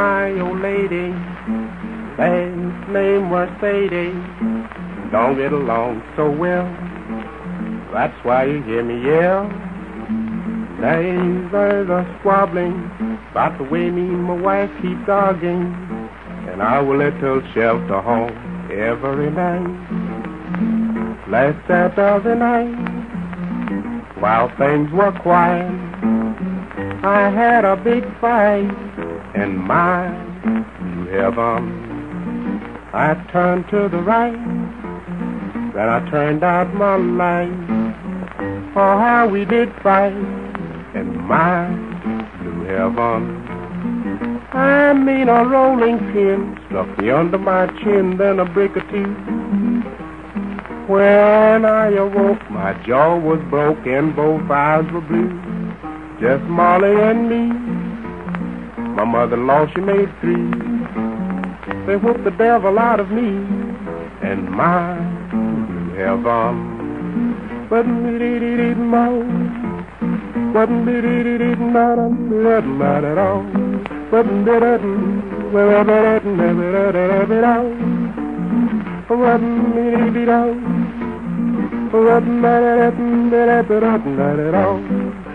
my old lady. Last name was Sadie. Don't get along so well. That's why you hear me yell. Days are a squabbling about the way me and my wife keep arguing. And I will let little shelter home every night. Last Saturday night, while things were quiet, I had a big fight in my new heaven. Um, I turned to the right, then I turned out my light. Oh, how we did fight in my new heaven. Um, I mean a rolling pin stuck me under my chin, then a brick or two. When I awoke, my jaw was broke and both eyes were blue. Just Molly and me. My mother-in-law, she made three. They whooped the devil out of me and my heaven. But me did it mo. But me did it not not at all. But did it wherever it never did it all. What me did it all. What it did it all. What did it do? What did it do? What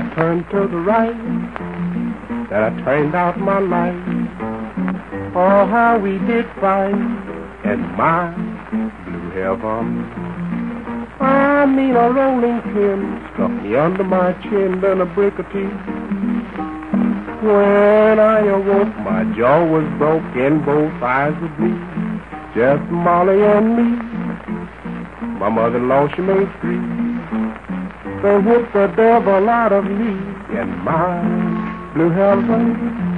I turned to the right, then I turned out my light. Oh, how we did fight in my blue heaven. I mean a rolling pin stuck me under my chin, then a brick or two. When I awoke, my jaw was broken, both eyes were blue. Just Molly and me. My mother-in-law, she made three. They whipped the devil out of me in my blue heaven.